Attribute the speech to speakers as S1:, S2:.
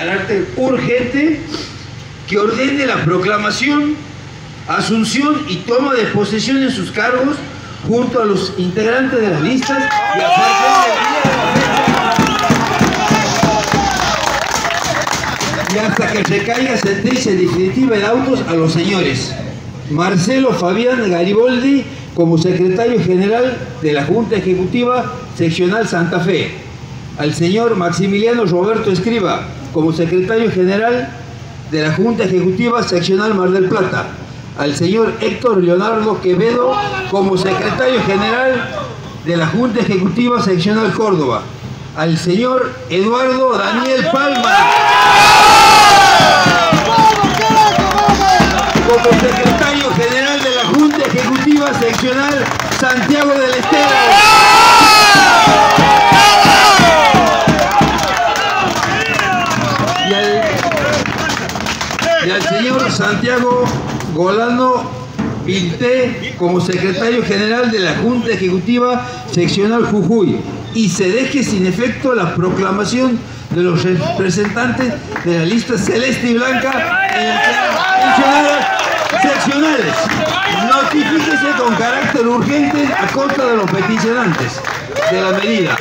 S1: carácter urgente que ordene la proclamación, asunción y toma de posesión en sus cargos junto a los integrantes de las listas y y hasta que recaiga sentencia definitiva en autos a los señores Marcelo Fabián Gariboldi como secretario general de la Junta Ejecutiva Seccional Santa Fe, al señor Maximiliano Roberto Escriba como secretario general de la Junta Ejecutiva Seccional Mar del Plata, al señor Héctor Leonardo Quevedo como secretario general de la Junta Ejecutiva Seccional Córdoba, al señor Eduardo Daniel Palma como secretario general de la Junta Ejecutiva Seccional Santiago del Estero. Y al, señor Santiago Golano Pinté como secretario general de la Junta Ejecutiva Seccional Jujuy y se deje sin efecto la proclamación de los representantes de la lista celeste y blanca en las seccionales. Notifíquese con carácter urgente a costa de los peticionantes de la medida.